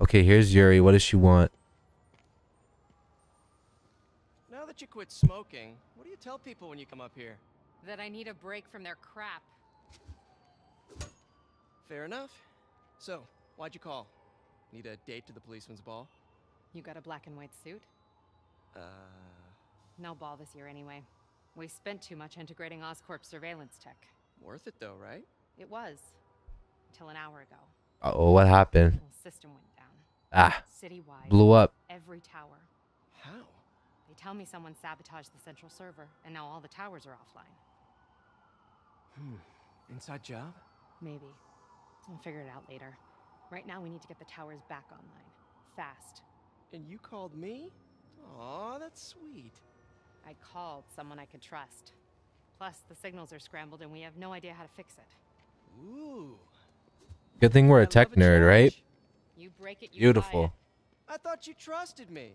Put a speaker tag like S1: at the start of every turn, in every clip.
S1: Okay, here's Yuri. What does she want?
S2: Now that you quit smoking, what do you tell people when you come up here?
S3: That I need a break from their crap.
S2: Fair enough. So, why'd you call? Need a date to the policeman's ball?
S3: You got a black and white suit?
S2: Uh,
S3: No ball this year anyway. We spent too much integrating Oscorp surveillance tech.
S2: worth it though, right?
S3: It was. Until an hour ago.
S1: Uh oh, what happened?
S3: Whole system went down.
S1: Ah,
S3: Citywide.
S1: blew up.
S3: Every tower.
S2: How?
S3: They tell me someone sabotaged the central server, and now all the towers are offline.
S2: Hmm. Inside job?
S3: Maybe. I'll figure it out later. Right now, we need to get the towers back online. Fast.
S2: And you called me? Aw, that's sweet.
S3: I called someone I could trust. Plus, the signals are scrambled and we have no idea how to fix it.
S2: Ooh.
S1: Good thing we're
S2: I
S1: a tech
S2: love
S1: nerd, right?
S2: Challenge.
S3: You break it, you
S1: Beautiful.
S3: it.
S2: I thought you trusted me.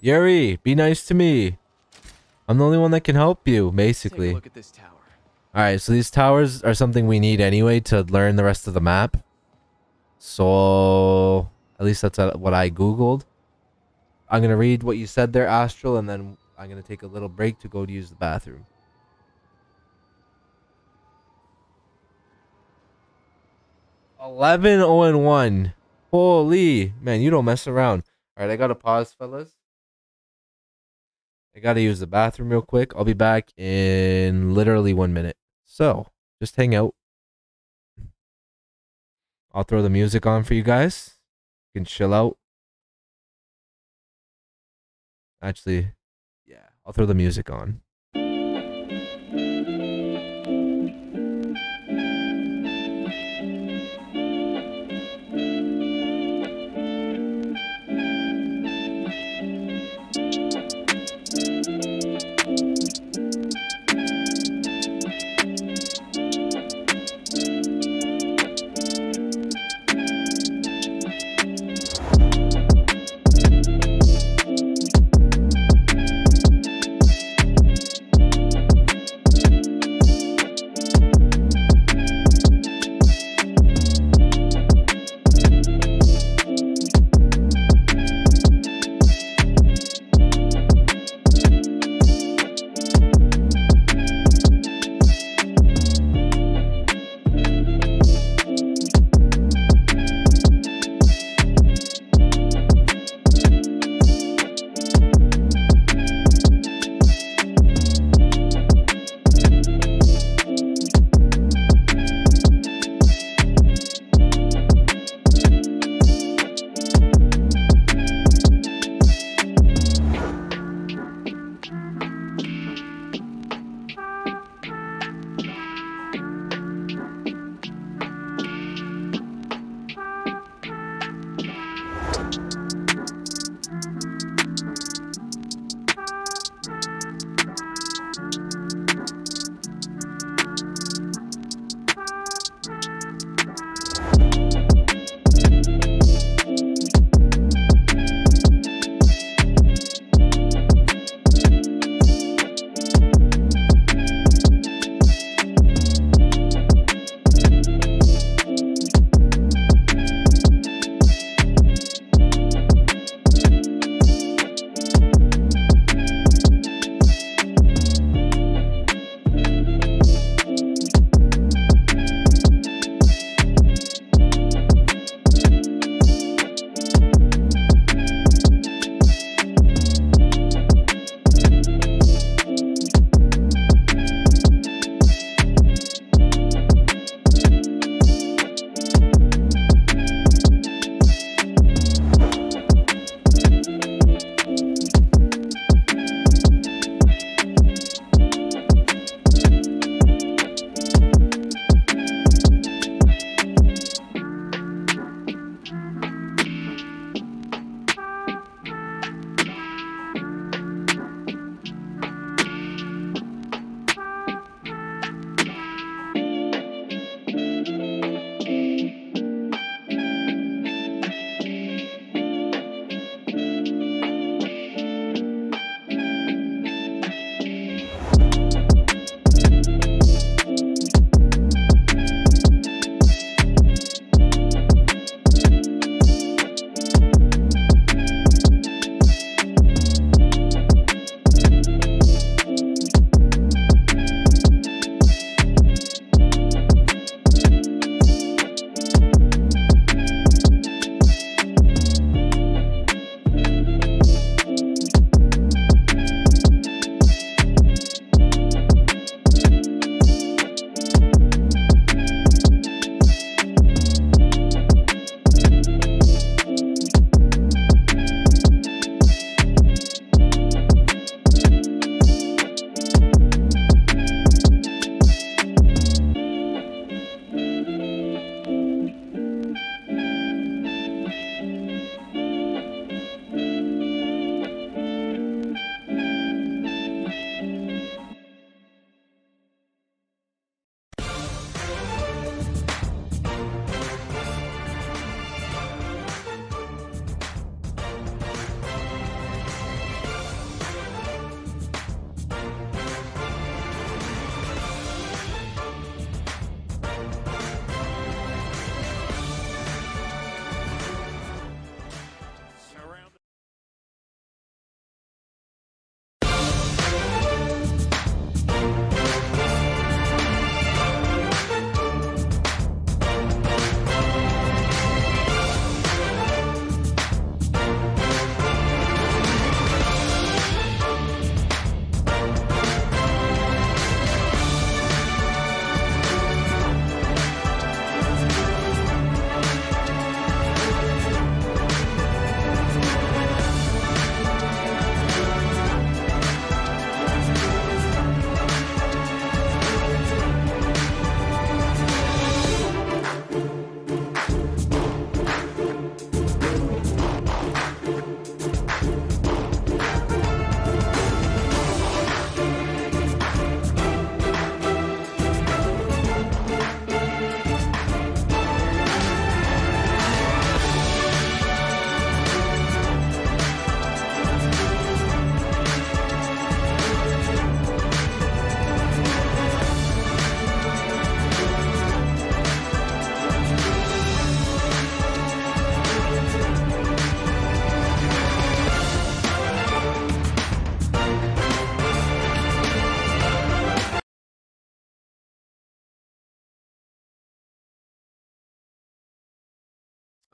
S1: Yuri, be nice to me. I'm the only one that can help you,
S2: Take a
S1: basically.
S2: look at this tower.
S1: Alright, so these towers are something we need anyway to learn the rest of the map. So, at least that's uh, what I googled. I'm going to read what you said there, Astral, and then I'm going to take a little break to go to use the bathroom. Eleven zero and one. Holy man, you don't mess around. All right, I gotta pause, fellas. I gotta use the bathroom real quick. I'll be back in literally one minute. So just hang out. I'll throw the music on for you guys. You can chill out. Actually, yeah, I'll throw the music on.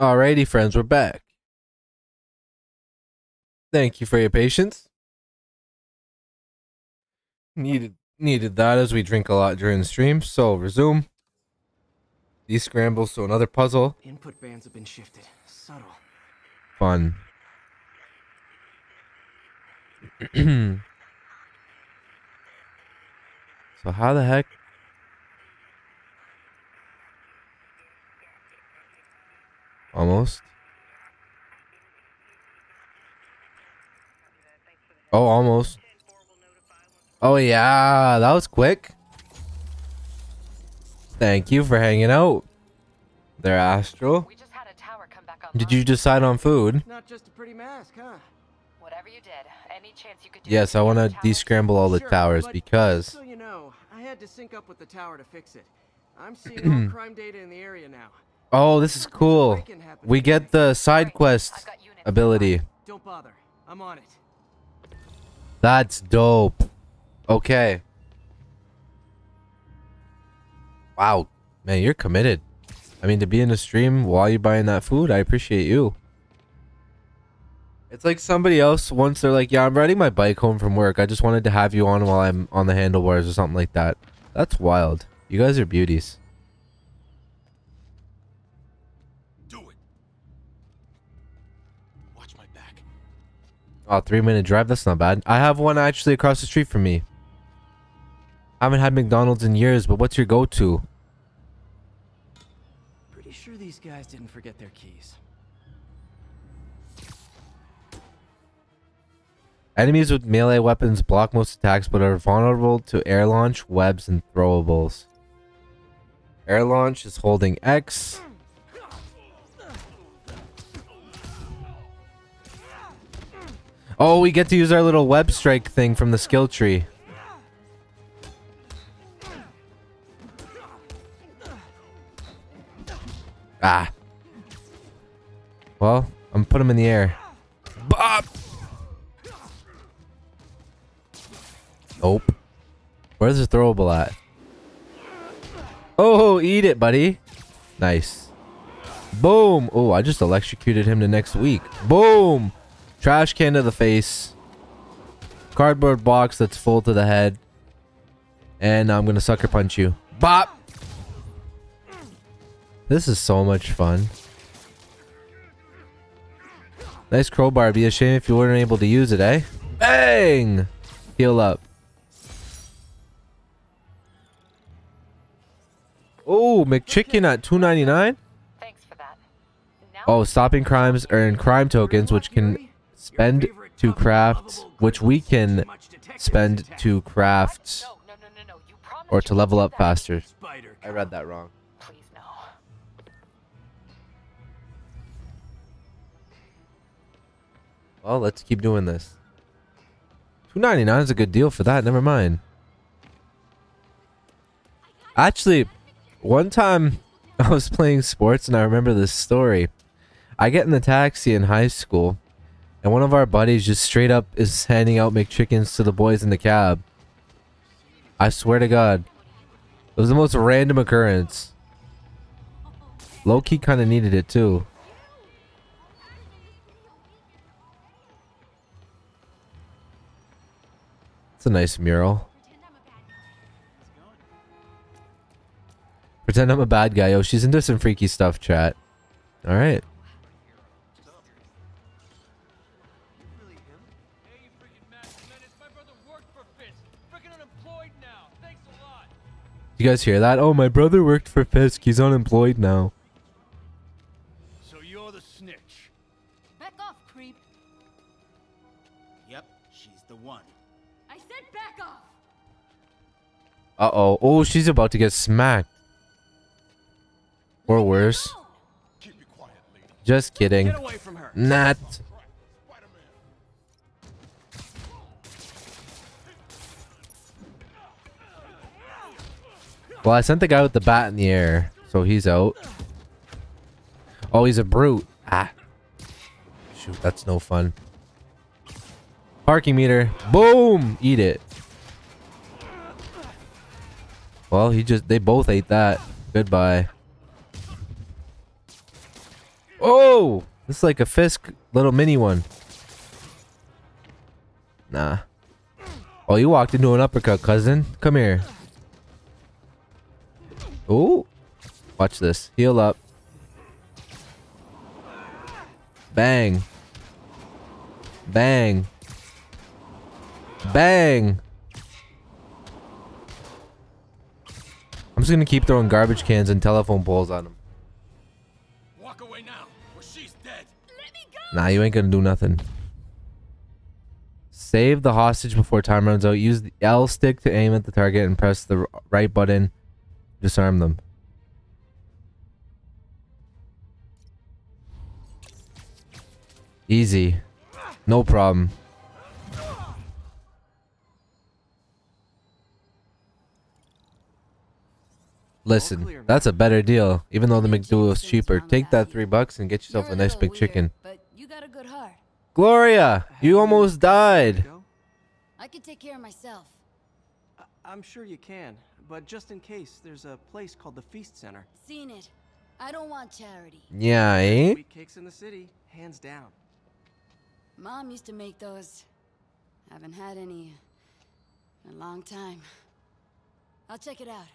S1: Alrighty, friends, we're back. Thank you for your patience. Needed needed that as we drink a lot during the stream. So resume. These scrambles So another puzzle.
S2: Input bands have been shifted. Subtle.
S1: Fun. so how the heck? Almost. Oh, almost. Oh yeah, that was quick. Thank you for hanging out. There, Astral.
S3: We just had a tower come back
S1: Did you decide on food?
S2: Not just a pretty mask, huh?
S3: Whatever you did, any chance you could do
S1: Yes, I want to
S3: something with towers?
S1: descramble all the
S2: Sure,
S1: towers because
S2: So you know, I had to sync up with the tower to fix it. I'm seeing all crime data in the area now.
S1: Oh, this is cool. We get the side quest
S3: I've got units
S1: ability.
S2: Don't bother. I'm on it.
S1: That's dope. Okay. Wow, man, you're committed. I mean, to be in a stream while you're buying that food, I appreciate you. It's like somebody else once they're like, "Yeah, I'm riding my bike home from work. I just wanted to have you on while I'm on the handlebars or something like that." That's wild. You guys are beauties. Oh, three minute drive. That's not bad. I have one actually across the street from me. I haven't had McDonald's in years, but what's your go-to?
S2: Pretty sure these guys didn't forget their keys.
S1: Enemies with melee weapons block most attacks but are vulnerable to air launch, webs, and throwables. Air launch is holding X. Oh, we get to use our little web strike thing from the skill tree. Ah. Well, I'm put him in the air. Nope. Where's the throwable at? Oh, eat it, buddy. Nice. Boom. Oh, I just electrocuted him to next week. Boom. Trash can to the face. Cardboard box that's full to the head. And I'm going to sucker punch you. Bop. This is so much fun. Nice crowbar. Be a shame if you weren't able to use it, eh? Bang! Heal up. Oh, McChicken at 2.99.
S3: Thanks for that. Now
S1: Oh, stopping crimes earn crime tokens, which can spend to craft, which we can spend to craft or to level up faster. I read that wrong.
S3: Please no.
S1: Well, let's keep doing this. 2.99 is a good deal for that. Never mind. Actually, one time I was playing sports and I remember this story. I get in the taxi in high school and one of our buddies just straight up is handing out McChickens to the boys in the cab. I swear to God. It was the most random occurrence. Low-key kind of needed it too. It's a nice mural. Pretend I'm a bad guy. Yo, she's into some freaky stuff, chat. Alright.
S4: You
S1: guys hear that? Oh, my brother worked for Fisk. He's unemployed now.
S5: So you're the snitch.
S6: Back off, creep.
S5: Yep, she's the one.
S6: I said back off.
S1: Uh-oh. Oh, she's about to get smacked. Or worse.
S5: Keep it quiet, lady.
S1: Just kidding.
S2: Get away from her.
S1: Not. Well, I sent the guy with the bat in the air, so he's out. Oh, he's a brute. Ah. Shoot, that's no fun. Parking meter. Boom! Eat it. Well, he just, they both ate that. Goodbye. Oh! This is like a Fisk little mini one. Nah. Oh, you walked into an uppercut, cousin. Come here. Oh. Watch this. Heal up. Bang. Bang. Bang. I'm just gonna keep throwing garbage cans and telephone poles on him.
S5: Walk away now, or she's dead.
S1: Nah, you ain't gonna do nothing. Save the hostage before time runs out. Use the L stick to aim at the target and press the right button. Disarm them. Easy. No problem. Listen,
S2: clear,
S1: that's a better deal. Even though the
S6: Your
S1: McDouble is cheaper. Take that three bucks and get yourself
S6: You're
S1: a nice big
S6: weird,
S1: chicken.
S6: But you got a good heart.
S1: Gloria, you almost died.
S6: I can take care of myself.
S2: I- I'm sure you can, but just in case, there's a place called the Feast Center.
S6: Seen it. I don't want charity.
S1: Yeah, eh?
S2: Sweet cakes in the city, hands down.
S6: Mom used to make those. Haven't had any in a long time. I'll check it out.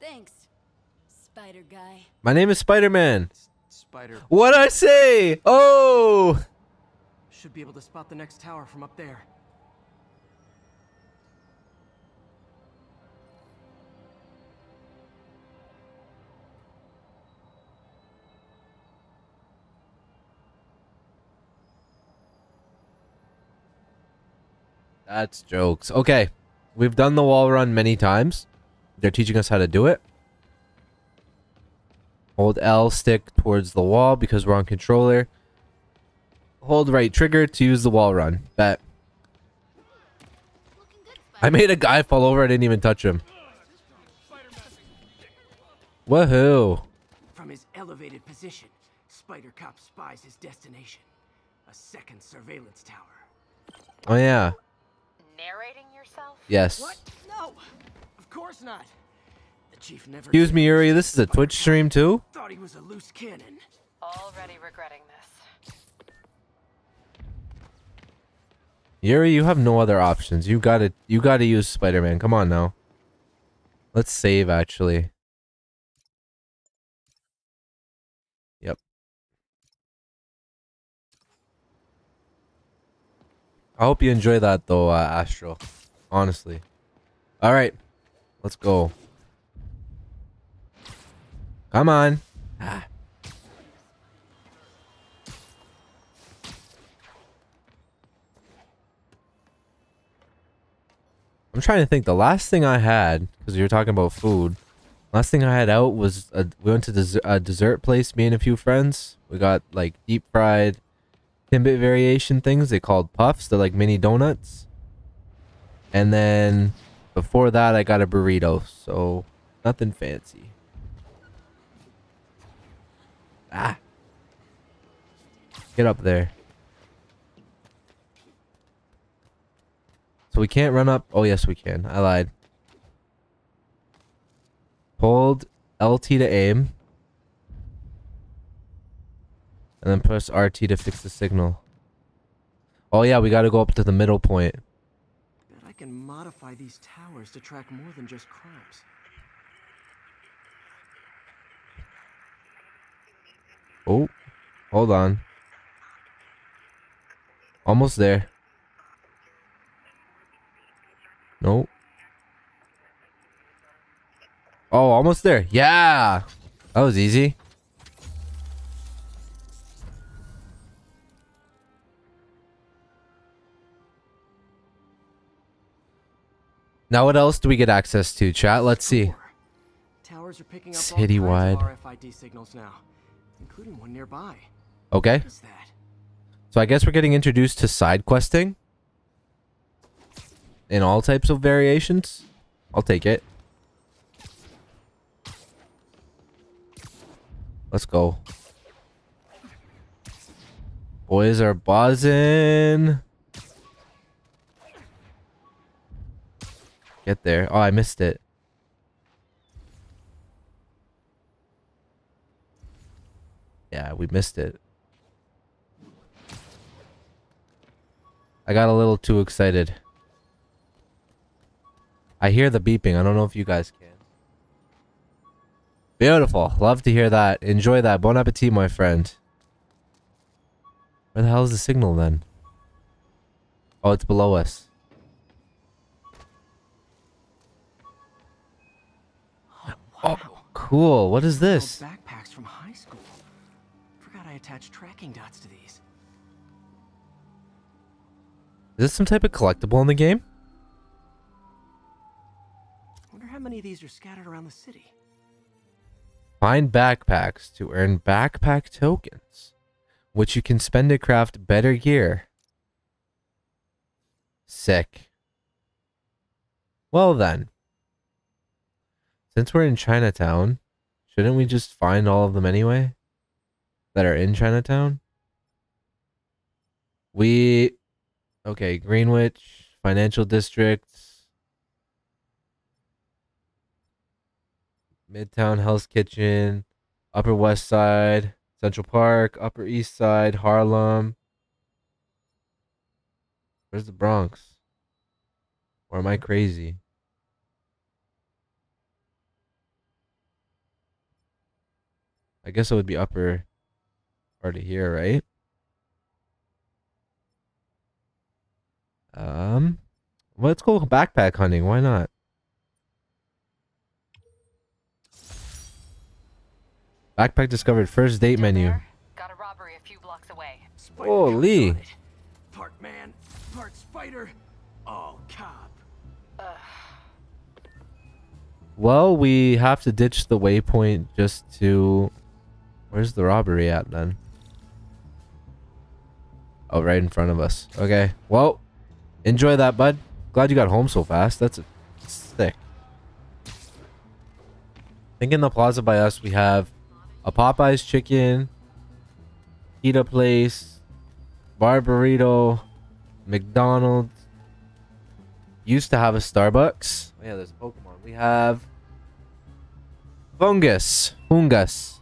S6: Thanks, Spider Guy.
S1: My name is Spider-Man.
S2: Spider
S1: What I say? Oh!
S2: should be able to spot the next tower from up there.
S1: That's jokes. Okay. We've done the wall run many times. They're teaching us how to do it. Hold L stick towards the wall because we're on controller. Hold right trigger to use the wall run. Bet. I made a guy fall over. I didn't even touch him. Woohoo.
S2: From his elevated position, Spider Cop spies his destination. A second surveillance tower.
S1: Oh, yeah.
S3: Narrating yourself?
S1: Yes.
S2: What? No! Of course not! The chief never
S1: Excuse me, Yuri. This is a Twitch stream, too?
S2: thought he was a loose cannon.
S3: Already regretting this.
S1: Yuri, you have no other options. You gotta, you gotta use Spider-Man. Come on now. Let's save, actually. I hope you enjoy that, though, uh, Astro. Honestly. All right, let's go. Come on. Ah. I'm trying to think. The last thing I had, because you were talking about food, last thing I had out was a, we went to des- a dessert place. Me and a few friends. We got like deep fried Timbit variation things. They called puffs. They're like mini donuts. And then before that, I got a burrito. So nothing fancy. Ah. Get up there. So we can't run up. Oh, yes, we can. I lied. Hold LT to aim. And then press RT to fix the signal. Oh, yeah, we gotta go up to the middle point.
S2: Bet I can modify these towers to track more than just crimes.
S1: Oh, hold on. Almost there. Nope. Oh, almost there. Yeah. That was easy. Now what else do we get access to, chat? Let's see.
S2: Towers are picking up
S1: Citywide.
S2: RFID signals now, including one nearby.
S1: Okay.
S2: What is that?
S1: So I guess we're getting introduced to side questing. In all types of variations. I'll take it. Let's go. Boys are buzzing. Get there. Oh, I missed it. Yeah, we missed it. I got a little too excited. I hear the beeping. I don't know if you guys can. Beautiful. Love to hear that. Enjoy that. Bon appetit, my friend. Where the hell is the signal then? Oh, it's below us. Cool. What is this?
S2: backpacks from high school. Forgot I attached tracking dots to these.
S1: Is this some type of collectible in the game?
S2: Wonder how many of these are scattered around the city.
S1: Find backpacks to earn backpack tokens, which you can spend to craft better gear. Sick. Well then. Since we're in Chinatown, shouldn't we just find all of them anyway? That are in Chinatown? We... Okay, Greenwich, Financial District, Midtown Hell's Kitchen, Upper West Side, Central Park, Upper East Side, Harlem. Where's the Bronx? Or am I crazy? I guess it would be upper part of here, right? Um, let's go backpack hunting. Why not? Backpack discovered. First date menu.
S3: Got a robbery a few blocks away.
S2: Spider
S1: Holy.
S2: Cop's on it. Part man, part spider, all cop.
S1: Well, we have to ditch the waypoint just to... Where's the robbery at then? Oh, right in front of us. Okay. Well, enjoy that, bud. Glad you got home so fast. That's sick. I think in the plaza by us we have a Popeye's chicken, pita place, Barburrito, McDonald's. Used to have a Starbucks. Oh, yeah, there's Pokemon. We have Fungus. Fungus.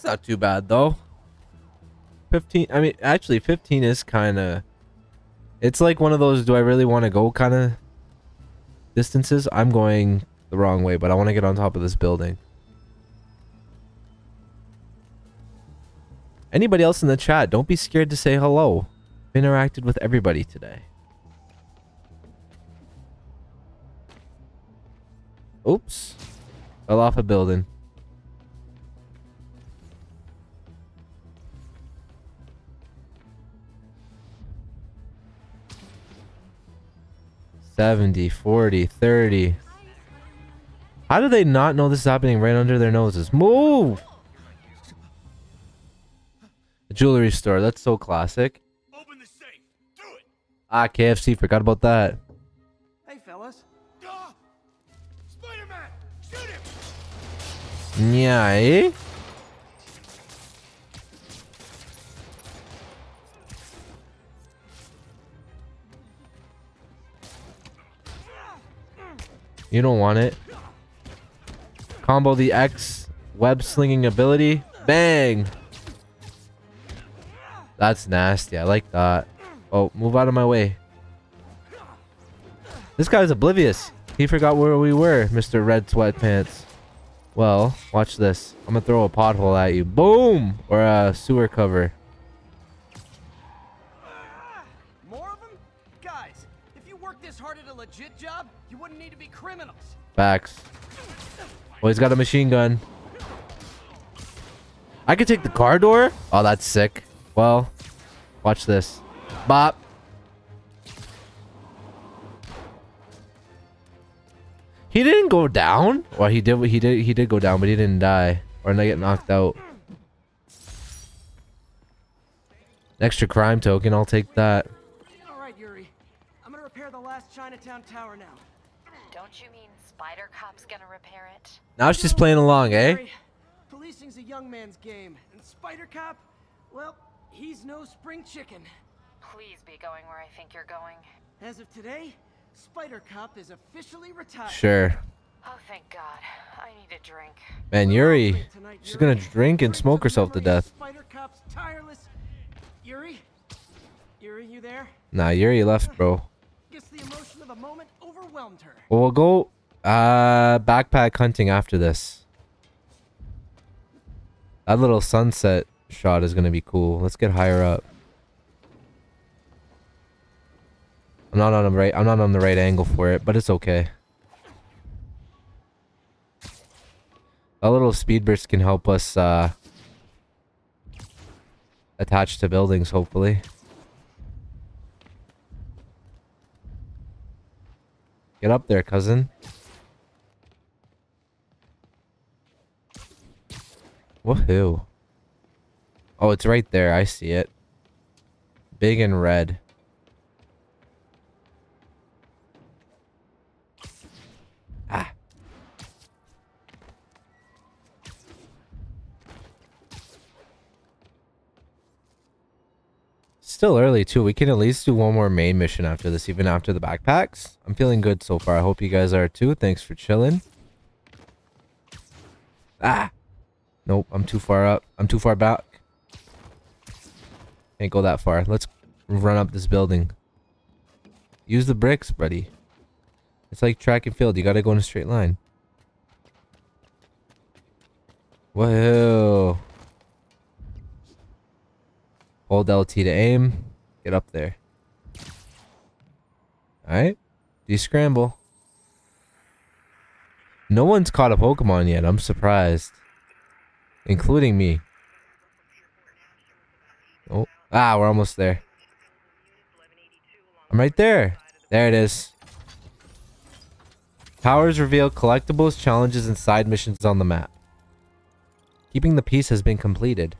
S1: That's not too bad though. 15 I mean actually 15 is kind of it's like one of those do I really want to go kind of distances. I'm going the wrong way, but I want to get on top of this building. Anybody else in the chat, don't be scared to say hello. I've interacted with everybody today. Oops. Fell off a building. Seventy, forty, thirty. How do they not know this is happening right under their noses? Move! A jewelry store. That's so classic.
S5: Open the safe. Do it.
S1: Ah, KFC. Forgot about that.
S2: Hey, fellas.
S5: Spider-Man, shoot him.
S1: Yeah, eh? You don't want it. Combo the X web slinging ability. Bang! That's nasty. I like that. Oh, move out of my way. This guy's oblivious. He forgot where we were, Mr. Red Sweatpants. Well, watch this. I'm gonna throw a pothole at you. Boom! Or a sewer cover.
S2: Criminals.
S1: Facts. Oh, he's got a machine gun. I could take the car door? Oh, that's sick. Well, watch this. Bop. He didn't go down? Well, he did. He did. He did go down, but he didn't die or not get knocked out. An extra crime token. I'll take that.
S2: All right, Yuri. I'm gonna repair the last Chinatown tower now.
S3: Don't you mean Spider Cop's gonna repair it?
S1: Now she's just playing along, eh?
S2: Policing's a young man's game, and Spider Cop, well, he's no spring chicken.
S3: Please be going where I think you're going.
S2: As of today, Spider Cop is officially retired.
S1: Sure.
S3: Oh, thank God. I need a drink.
S1: Man, Yuri, she's gonna drink and smoke herself to death.
S2: Spider Cop's tireless. Yuri, Yuri, you there?
S1: Nah, Yuri left, bro.
S2: Guess the emotion of the moment overwhelmed her.
S1: Well, we'll go uh backpack hunting after this. That little sunset shot is gonna be cool. Let's get higher up. I'm not on the right. I'm not on the right angle for it, but it's okay. A little speed burst can help us uh, attach to buildings, hopefully. Get up there, cousin. Woohoo. Oh, it's right there. I see it. Big and red. Ah. Still early too. We can at least do one more main mission after this, even after the backpacks. I'm feeling good so far. I hope you guys are too. Thanks for chilling. Ah. Nope, I'm too far up. I'm too far back. Can't go that far. Let's run up this building. Use the bricks, buddy. It's like track and field. You gotta go in a straight line. Whoa. Hold LT to aim. Get up there. Alright. Descramble. No one's caught a Pokemon yet. I'm surprised. Including me. Oh. Ah, we're almost there. I'm right there. There it is. Powers reveal collectibles, challenges, and side missions on the map. Keeping the peace has been completed.